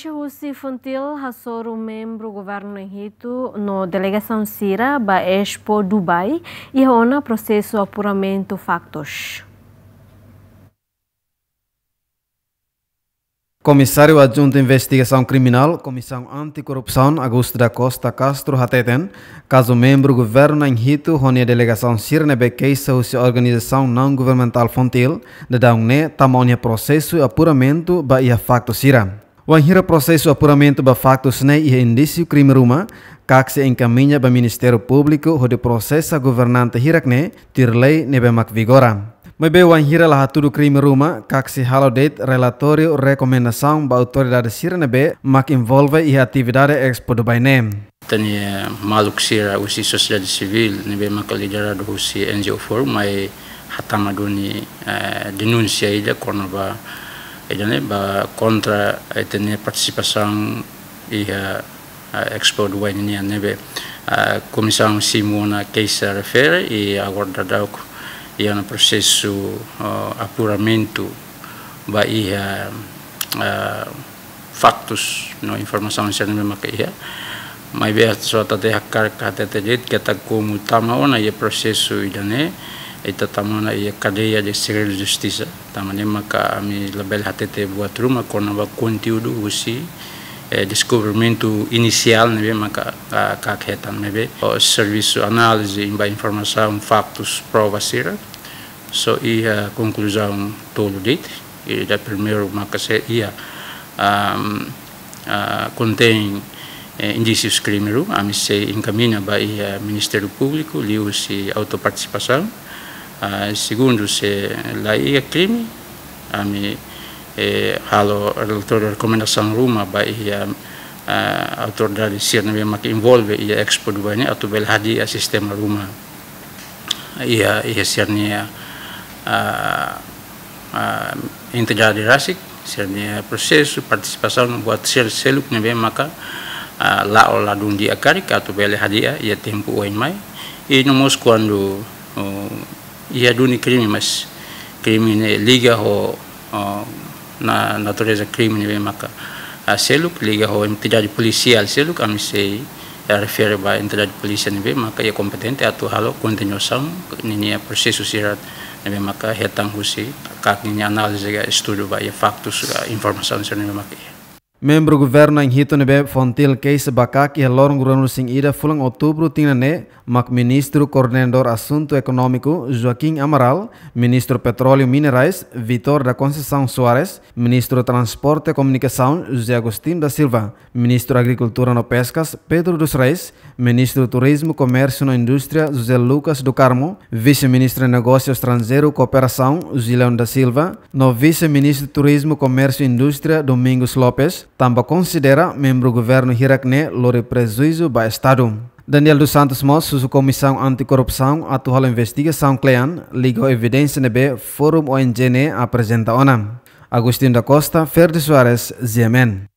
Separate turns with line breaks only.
Queixa Russi Fontil hasor um membro governo Egito no delegação Sira ba Expo Dubai e ona processo apuramento factos.
Comissário Adjunto de Investigação Criminal, Comissão Anticorrupção, Augusto da Costa Castro Hateten, caso membro governo em Rito, a delegação Sirnebe queixa a organização não governamental Fontil, de um tamanho processo de apuramento ba ia facto Sira. O anhira processo de apuramento ba facto sne ia indício crime ruma, kak se encaminha ba Ministério Público, onde processo governante hirakne, tir lei nebe mak vigora. Mebe wanhira lah tudo crime ruma, kak si halodet relatório recomendação ba autoridade siranebe mak envolve e atividade expo do bainem.
Tani maluk sira usi sociedade civil nebe mak liderado usi NGO for mai hatama duni uh, denúncia ida corna ba ini ba kontra etene partisipasang iha ah, expo dua ini ane be. Ah, Komisang simona keisa refer e aguarda dauco e na prosesu ah, uh, apuramento ba iha faktus no informação se não me iha. Mai be só tá de hakkar kata tejet kata komu tama ona prosesu processo idane ita tamana ia cadeia de segredo de justiça. Tamane maka ami label hatete buat rumah kona ba conteúdo usi eh, descobrimento inicial nebe maka ka ketan nebe. O serviço análise imba informação factos provas sira. So ia conclusão todo dit. E da primeiro maka se ia um, uh, contém eh, indícios crimeiro a me se encaminha para o Ministério Público liu se autoparticipação Uh, segundo, se la ia krimi ami eh, halo relator rekomendasi rumah baik ia ah, uh, autor dari sir be maka involve ia expo duanya atau bel hadi sistem rumah ia ia sirnya uh, ah, integral di rasik sirnya proses partisipasi buat sir seluk nabe maka uh, la ola dundi akarik atau bel hadiah ia tempu oin mai. E Ini mus ia duni crime mas. Crime ne liga ho na natureza crime nebe maka. Uh, seluk liga ho entidade policial seluk ami sei refere ba entidade policial nebe maka. Ia kompetente atau halo continuação ninia processo sirat nebe maka. Hetang husi kakninya análise ga estudo ba ia factos ga informação sur nebe maka
Membro governo em Hito nebe fontil case bakak e lorong gubernur sing ida fulang outubro tingna ne ministro coordenador assunto econômico Joaquim Amaral, ministro petróleo minerais Vitor da Conceição Soares, ministro transporte e comunicação José Agostinho da Silva, ministro agricultura e pescas Pedro dos Reis, ministro turismo, comércio e indústria José Lucas do Carmo, vice-ministro de negócio estrangeiro e cooperação Gileão da Silva, no vice-ministro turismo, comércio e indústria Domingos Lopes, também considera membro do governo Hirakne lore prejuízo para Estado. Daniel dos Santos susu Comissão Anticorrupção, atual investigação Clean, ligou evidência nebe Fórum ONG apresenta ona. Agostinho da Costa, Ferdi Soares, ZMN.